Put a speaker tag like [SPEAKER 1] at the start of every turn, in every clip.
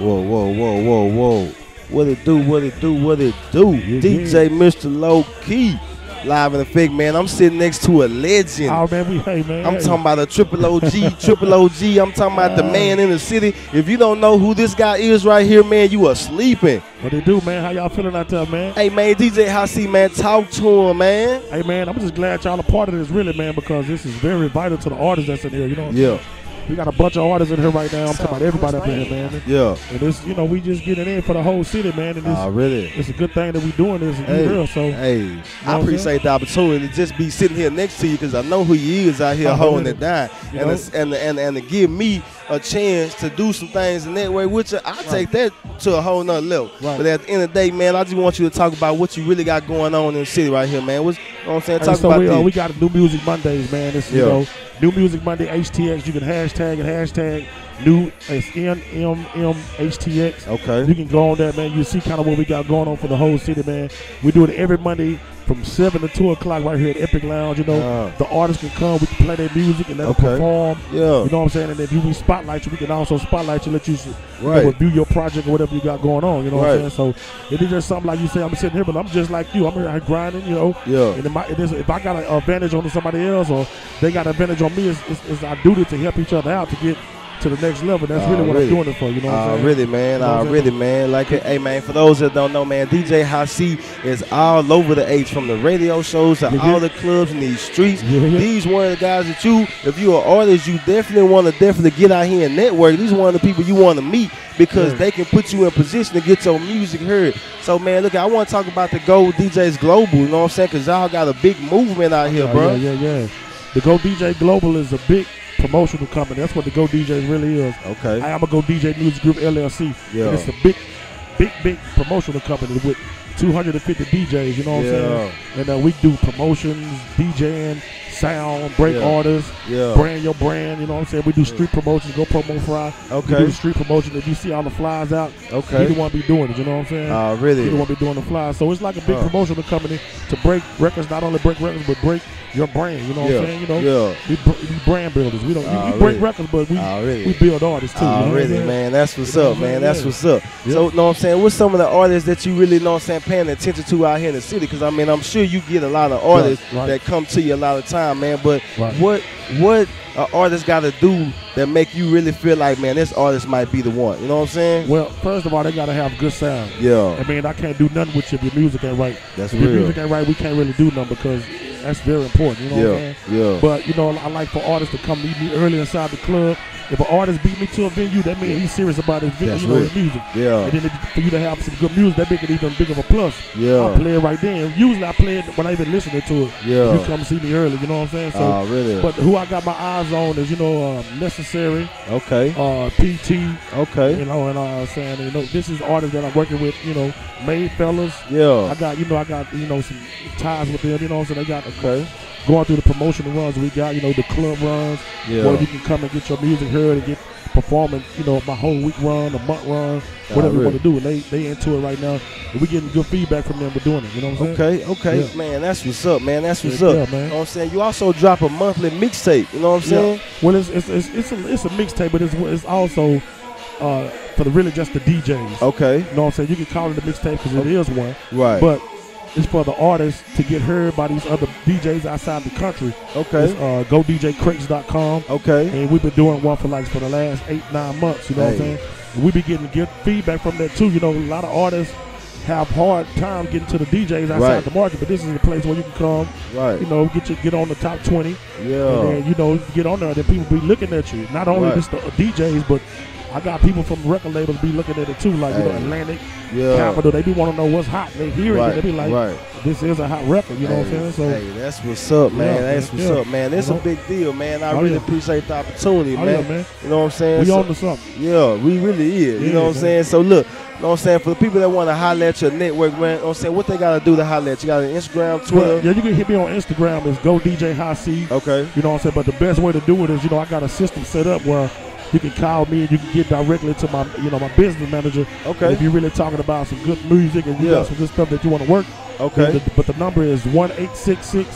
[SPEAKER 1] Whoa, whoa, whoa, whoa, whoa. What it do, what it do, what it do. DJ Mr. Low Key. Live in effect, man. I'm sitting next to a legend.
[SPEAKER 2] Oh man, we hey man.
[SPEAKER 1] I'm
[SPEAKER 2] hey.
[SPEAKER 1] talking about a triple OG, triple OG. I'm talking about the man in the city. If you don't know who this guy is right here, man, you are sleeping.
[SPEAKER 2] What they do, man? How y'all feeling out there, man?
[SPEAKER 1] Hey, man, DJ Hi C, man, talk to him, man.
[SPEAKER 2] Hey man, I'm just glad y'all a part of this, really, man, because this is very vital to the artists that's in here. You know, what I'm
[SPEAKER 1] Yeah,
[SPEAKER 2] saying? We got a bunch of artists in here right now. I'm talking about everybody up in here, man.
[SPEAKER 1] yeah.
[SPEAKER 2] And this, you know, we just getting in for the whole city, man. And this,
[SPEAKER 1] Ah, really?
[SPEAKER 2] it's a good thing that we doing this
[SPEAKER 1] Hey,
[SPEAKER 2] real. So
[SPEAKER 1] hey,
[SPEAKER 2] what
[SPEAKER 1] I
[SPEAKER 2] I'm
[SPEAKER 1] appreciate the opportunity to just be sitting here next to you because I know who you is out here
[SPEAKER 2] Oh,
[SPEAKER 1] holding
[SPEAKER 2] really?
[SPEAKER 1] it down,
[SPEAKER 2] You
[SPEAKER 1] and,
[SPEAKER 2] know?
[SPEAKER 1] and and and to give me a chance to do some things in that way, which I take that to a whole nother level.
[SPEAKER 2] Right.
[SPEAKER 1] But at the end of the day, man, I just want you to talk about what you really got going on in the city right here, man. What's you know what I'm saying? Talk
[SPEAKER 2] so
[SPEAKER 1] about
[SPEAKER 2] we, uh, we got new music Mondays, man. It's you know new music Monday HTX. You can hashtag and hashtag new. It's N M M HTX.
[SPEAKER 1] okay.
[SPEAKER 2] You can go on there, man. You see kind of what we got going on for the whole city, man. We do it every Monday from seven to two o'clock right here at Epic Lounge. You know, the artists can come. We can play their music and let
[SPEAKER 1] Okay.
[SPEAKER 2] them perform.
[SPEAKER 1] Yeah.
[SPEAKER 2] You know what I'm saying? And if you we spotlight you, we can also spotlight you, let you, you know, review your project or whatever you got going on. You know what I'm saying? So it is just something like you say. I'm sitting here, but I'm just like you. I'm here grinding. You know.
[SPEAKER 1] Yeah.
[SPEAKER 2] And it might, it is, if I got an advantage on somebody else or they got an advantage on me, it's, it's, it's our duty to help each other out to get to the next level. That's really uh, what
[SPEAKER 1] Already.
[SPEAKER 2] I'm doing it for. You know what I'm uh, uh, saying?
[SPEAKER 1] Really, man.
[SPEAKER 2] You know I'm
[SPEAKER 1] Already, man. Like, hey, man. For those that don't know, man, DJ Hi C is all over the H, from the radio shows to
[SPEAKER 2] Yeah,
[SPEAKER 1] all
[SPEAKER 2] yeah.
[SPEAKER 1] the clubs in these streets.
[SPEAKER 2] Yeah.
[SPEAKER 1] These one of the guys that you, if you're an artist, you definitely want to definitely get out here and network. These one of the people you want to meet because they can put you in position to get your music heard. So, man, look, I want to talk about the Go DJs Global. You know what I'm saying? Because y'all got a big movement out here, bro.
[SPEAKER 2] Yeah, yeah, yeah. The Go DJ Global is a big promotional company. That's what the Go DJs really is.
[SPEAKER 1] Okay.
[SPEAKER 2] I am a Go DJ Music Group LLC.
[SPEAKER 1] Yeah.
[SPEAKER 2] And it's a big, big, big promotional company with 250 DJs. You know what
[SPEAKER 1] Yeah.
[SPEAKER 2] I'm saying? And uh, we do promotions, DJing, sound, break
[SPEAKER 1] Yeah.
[SPEAKER 2] artists,
[SPEAKER 1] Yeah.
[SPEAKER 2] brand your brand. You know what I'm saying? We do street promotions. Go promo fry. We do street promotion. If you see all the flies out,
[SPEAKER 1] Okay.
[SPEAKER 2] the one be doing it. You know what I'm saying?
[SPEAKER 1] Uh,
[SPEAKER 2] He
[SPEAKER 1] really?
[SPEAKER 2] the one be doing the flies. So it's like a big
[SPEAKER 1] Huh.
[SPEAKER 2] promotional company to break records. Not only break records, but break your brand. You know what
[SPEAKER 1] Yeah.
[SPEAKER 2] I'm saying? You know,
[SPEAKER 1] Yeah.
[SPEAKER 2] we, we brand builders. We don't. we- ah, we,
[SPEAKER 1] Already.
[SPEAKER 2] break records, but we
[SPEAKER 1] Already.
[SPEAKER 2] we build artists too. you know what I'm
[SPEAKER 1] man. That's what's up, man. That's what's up. So, know what I'm saying? What's some of the artists that you really know what I'm saying paying attention to out here in the city? Because I mean, I'm sure you get a lot of artists
[SPEAKER 2] right.
[SPEAKER 1] that come to you a lot of time, man. But
[SPEAKER 2] Right.
[SPEAKER 1] what what an artist got to do that make you really feel like, man, this artist might be the one? You know what I'm saying?
[SPEAKER 2] Well, first of all, they gotta have good sound.
[SPEAKER 1] Yeah,
[SPEAKER 2] I mean, I can't do nothing with you if your music ain't right.
[SPEAKER 1] that's
[SPEAKER 2] If your music ain't right, we can't really do nothing because that's very important. You know what I'm
[SPEAKER 1] Yeah,
[SPEAKER 2] saying?
[SPEAKER 1] yeah.
[SPEAKER 2] But you know, I like for artists to come meet me early inside the club. If an artist beat me to a venue, that means he's serious about his,
[SPEAKER 1] That's
[SPEAKER 2] you know, his music.
[SPEAKER 1] Yeah,
[SPEAKER 2] And then if, for you to have some good music, that make it even big of a plus.
[SPEAKER 1] yeah,
[SPEAKER 2] I play it right then. Usually I play it when I even listening to it.
[SPEAKER 1] yeah.
[SPEAKER 2] You come see me early, you know what I'm saying? So,
[SPEAKER 1] Oh, really?
[SPEAKER 2] but who I got my eyes on is you know um, necessary,
[SPEAKER 1] okay,
[SPEAKER 2] uh, PT,
[SPEAKER 1] okay.
[SPEAKER 2] you know, and uh, saying you know this is artists that I'm working with, you know, made fellas.
[SPEAKER 1] Yeah.
[SPEAKER 2] I got you know I got you know some ties with them, you know, so they got
[SPEAKER 1] okay.
[SPEAKER 2] Going through the promotional runs we got, you know, the club runs
[SPEAKER 1] Yeah,
[SPEAKER 2] where you can come and get your music heard and get performing, you know, my whole week run, a month run, whatever you want to do. And they they into it right now, and we getting good feedback from them for doing it. You know what I'm saying?
[SPEAKER 1] Okay, okay,
[SPEAKER 2] Yeah.
[SPEAKER 1] man, that's what's up, man. That's what's
[SPEAKER 2] Yeah,
[SPEAKER 1] up.
[SPEAKER 2] man.
[SPEAKER 1] You know what I'm saying? You also drop a monthly mixtape. You know what I'm saying?
[SPEAKER 2] Yeah. Well, it's it's it's, it's a it's a mixtape, but it's it's also uh, for the really just the DJs.
[SPEAKER 1] Okay,
[SPEAKER 2] You know what I'm saying? You can call it a mixtape because it is one,
[SPEAKER 1] right.
[SPEAKER 2] but it's for the artists to get heard by these other DJs outside the country.
[SPEAKER 1] okay,
[SPEAKER 2] It's uh, GoDJCrates.com.
[SPEAKER 1] okay,
[SPEAKER 2] And we've been doing one for like for the last eight, nine months, you know what I'm saying? And we be getting good feedback from that too. You know, a lot of artists have hard time getting to the DJs outside
[SPEAKER 1] Right.
[SPEAKER 2] the market, but this is a place where you can come,
[SPEAKER 1] right.
[SPEAKER 2] you know, get you get on the top twenty,
[SPEAKER 1] yeah, and
[SPEAKER 2] then you know get on there, and then people be looking at you. Not only
[SPEAKER 1] Right.
[SPEAKER 2] just the DJs, but I got people from record labels be looking at it too, like you know Atlantic,
[SPEAKER 1] yeah.
[SPEAKER 2] Capitol. They be want to know what's hot. They hear it,
[SPEAKER 1] Right,
[SPEAKER 2] and they be like,
[SPEAKER 1] right.
[SPEAKER 2] "This is a hot record." You know what I'm saying? So.
[SPEAKER 1] hey, that's what's up, man.
[SPEAKER 2] Yeah,
[SPEAKER 1] that's
[SPEAKER 2] man,
[SPEAKER 1] what's
[SPEAKER 2] yeah.
[SPEAKER 1] up, man. It's
[SPEAKER 2] You
[SPEAKER 1] a big deal, man. I
[SPEAKER 2] Oh,
[SPEAKER 1] really
[SPEAKER 2] yeah.
[SPEAKER 1] appreciate the opportunity,
[SPEAKER 2] Oh
[SPEAKER 1] man.
[SPEAKER 2] man.
[SPEAKER 1] You know what I'm saying?
[SPEAKER 2] We
[SPEAKER 1] So-
[SPEAKER 2] on to something.
[SPEAKER 1] yeah, we really is. you know what I'm saying? So look, you know what I'm saying? For the people that want to holler at your network, man, you know what I'm saying? What they got to do to holler at you? got an Instagram, Twitter?
[SPEAKER 2] Yeah, you can hit me on Instagram. It's Go DJ Hi C.
[SPEAKER 1] Okay.
[SPEAKER 2] You know what I'm saying? But the best way to do it is, you know, I got a system set up where you can call me and you can get directly to my, you know, my business manager.
[SPEAKER 1] Okay.
[SPEAKER 2] And if you're really talking about some good music and you
[SPEAKER 1] Yeah.
[SPEAKER 2] got some good stuff that you want to work,
[SPEAKER 1] Okay.
[SPEAKER 2] the- but the number is one eight six six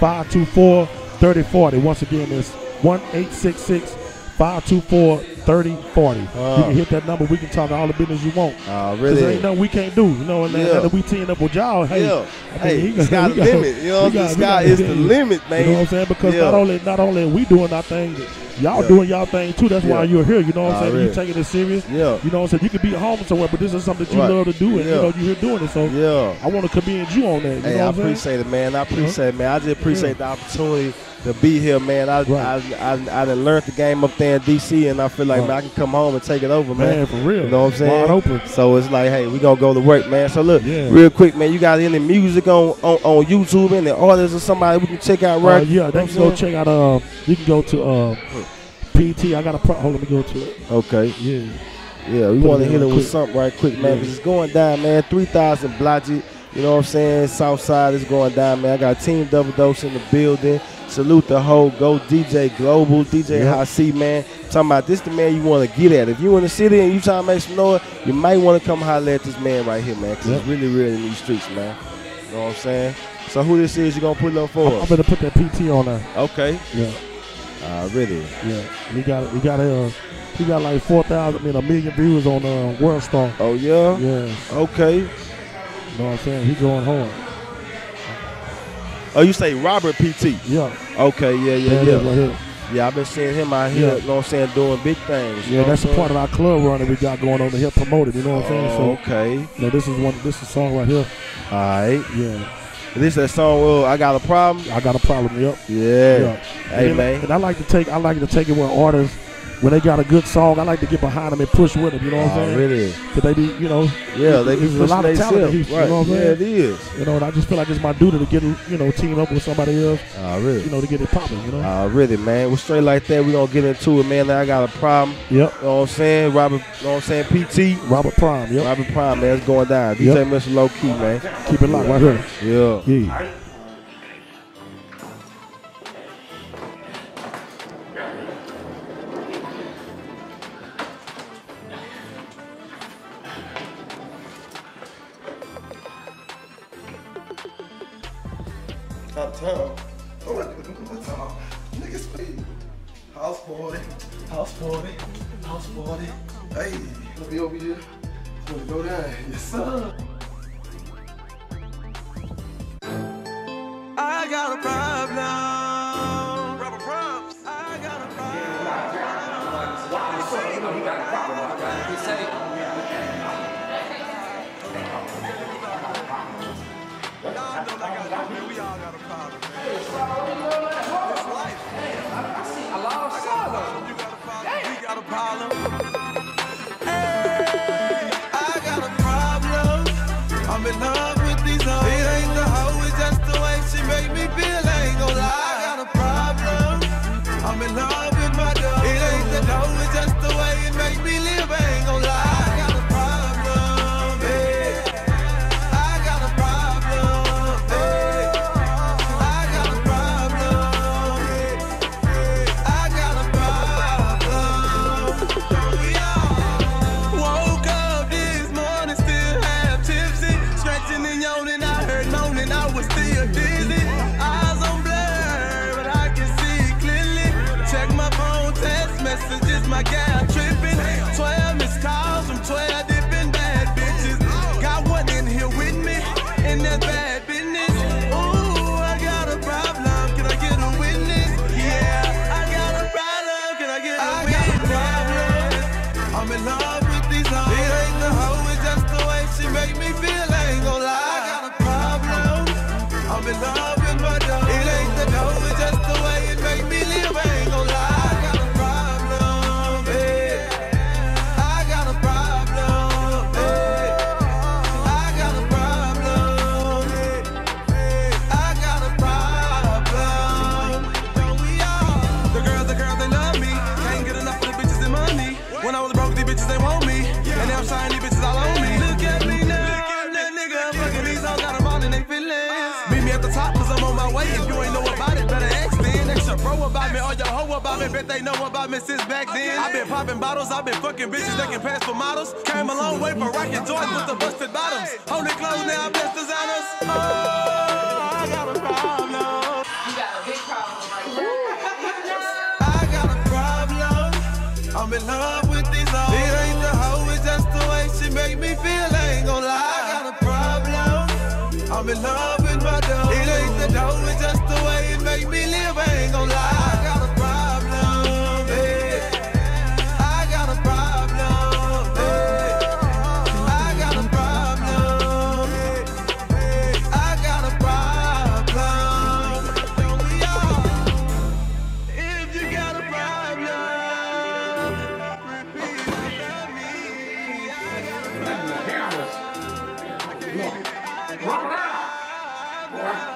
[SPEAKER 2] five two four thirty forty. Once again, it's one eight six six five two four 30 40. you
[SPEAKER 1] Uh.
[SPEAKER 2] can hit that number. We can talk all the business you want.
[SPEAKER 1] Uh, really?
[SPEAKER 2] there ain't nothing we can't do, you know. And
[SPEAKER 1] Yeah.
[SPEAKER 2] that we team up with y'all. Hey,
[SPEAKER 1] yeah.
[SPEAKER 2] I mean,
[SPEAKER 1] Hey,
[SPEAKER 2] he
[SPEAKER 1] the
[SPEAKER 2] got-
[SPEAKER 1] the limit. You know, the
[SPEAKER 2] got- we
[SPEAKER 1] sky is the limit, man.
[SPEAKER 2] You know what I'm saying? Because
[SPEAKER 1] Yeah.
[SPEAKER 2] not only not only we doing our thing, y'all
[SPEAKER 1] Yeah.
[SPEAKER 2] doing y'all thing too. That's why you're here. You know what I'm saying?
[SPEAKER 1] Already.
[SPEAKER 2] You taking it serious.
[SPEAKER 1] Yeah.
[SPEAKER 2] You know what I'm saying? You could be at home somewhere, but this is something that you
[SPEAKER 1] Right.
[SPEAKER 2] love to do, and
[SPEAKER 1] Yeah.
[SPEAKER 2] you know you're here doing it. So
[SPEAKER 1] Yeah.
[SPEAKER 2] I want to commend you on that. You
[SPEAKER 1] Hey, I
[SPEAKER 2] what I'm saying?
[SPEAKER 1] appreciate it, man. I uh-huh. appreciate it, man. I just appreciate the opportunity to be here, man. I
[SPEAKER 2] Right.
[SPEAKER 1] I, I, I done learned the game up there in DC, and I feel like
[SPEAKER 2] Right.
[SPEAKER 1] man, I can come home and take it over, man.
[SPEAKER 2] Man, for real.
[SPEAKER 1] You know what I'm saying?
[SPEAKER 2] Wide open.
[SPEAKER 1] So it's like, hey, we gonna go to work, man. So look,
[SPEAKER 2] Yeah.
[SPEAKER 1] real quick, man. You got any music on on, on YouTube, any artists or somebody we can check out,
[SPEAKER 2] Uh,
[SPEAKER 1] right?
[SPEAKER 2] yeah, they can go check out. Uh, you can go to uh, PT. I got a pro. Hold, let me go to it.
[SPEAKER 1] Okay.
[SPEAKER 2] Yeah.
[SPEAKER 1] Yeah, we want to hit it with
[SPEAKER 2] quick.
[SPEAKER 1] something right quick, man,
[SPEAKER 2] Yeah.
[SPEAKER 1] because it's going down, man. 3,000 Blodgett, you know what I'm saying? Southside is going down, man. I got Team Double Dose in the building. Salute the whole Go DJ Global, DJ
[SPEAKER 2] Yeah.
[SPEAKER 1] Hi C, man. Talking about this the man you want to get at. If you in the city and you trying to make some noise, you might want to come holler at this man right here, man, because
[SPEAKER 2] Yeah.
[SPEAKER 1] he's really real in these streets, man. You know what I'm saying? So who this is, you going to put up for
[SPEAKER 2] I'm, I'm gonna put that PT on there.
[SPEAKER 1] Okay.
[SPEAKER 2] Yeah.
[SPEAKER 1] Uh, really?
[SPEAKER 2] Yeah. He got. He got a. Uh, he got like four thousand. I mean, a million views on uh, World Star.
[SPEAKER 1] Oh, yeah?
[SPEAKER 2] Yeah.
[SPEAKER 1] Okay.
[SPEAKER 2] You know what I'm saying? He going hard.
[SPEAKER 1] Oh, you say Robert PT?
[SPEAKER 2] Yeah.
[SPEAKER 1] Okay, yeah, yeah, yeah.
[SPEAKER 2] right.
[SPEAKER 1] Yeah, I've been seeing him out here,
[SPEAKER 2] Yeah.
[SPEAKER 1] you know what I'm saying, doing big things.
[SPEAKER 2] Yeah, that's a part of our club run that we got going on to help promote it. You know what I'm saying? So,
[SPEAKER 1] okay.
[SPEAKER 2] you know, this is one. This is a song right here.
[SPEAKER 1] All right.
[SPEAKER 2] Yeah.
[SPEAKER 1] This is that song, well, I Got a Problem?
[SPEAKER 2] I got a problem. Yep.
[SPEAKER 1] Yeah.
[SPEAKER 2] Yeah.
[SPEAKER 1] Hey,
[SPEAKER 2] and,
[SPEAKER 1] man.
[SPEAKER 2] And I like to take. I like to take it where artists, when they got a good song, I like to get behind them and push with them. You know what I'm
[SPEAKER 1] Oh,
[SPEAKER 2] saying?
[SPEAKER 1] really?
[SPEAKER 2] Cause they be, you know,
[SPEAKER 1] Yeah, they be
[SPEAKER 2] a lot of talent. Houston,
[SPEAKER 1] Right.
[SPEAKER 2] you know what I'm
[SPEAKER 1] yeah,
[SPEAKER 2] saying?
[SPEAKER 1] it is.
[SPEAKER 2] you know, and I just feel like it's my duty to get, you know, team up with somebody else,
[SPEAKER 1] Oh, really?
[SPEAKER 2] you know, to get it popping. You know.
[SPEAKER 1] Oh, really, man. Well, straight like that, we to get into it, man. I got a problem.
[SPEAKER 2] yep.
[SPEAKER 1] You know what I'm saying? Robert, you know what I'm saying? PT.
[SPEAKER 2] Robert Prime. Yep.
[SPEAKER 1] Robert Prime, man, it's going down. DJ
[SPEAKER 2] Yep.
[SPEAKER 1] Mr. Lokey, man.
[SPEAKER 2] Keep it locked right here.
[SPEAKER 1] Yeah.
[SPEAKER 2] Yeah.
[SPEAKER 3] Uptown. Oh, uptown. Niggas speed. House party. House party. House party. Hey, let me over here. It's gonna go down. Yes, sir. I got a problem. Rubber. I got a problem. We all got a problem, man. My gal tripping. 12 missed calls from 12 different bad bitches. Got one in here with me, and that's bad your hoe. Bet they know about me since back then. i been popping bottles, i been fucking bitches that can pass for models. Came a long way from rocking joints with the busted bottoms. Holy clothes, now I'm blessed designers. Oh, I got a problem.
[SPEAKER 4] You got a big problem.
[SPEAKER 3] I got a problem. I'm in love with these hoes. It ain't the hoe, it's just the way she make me feel. I ain't gon' lie, I got a problem. I'm in love Rock out.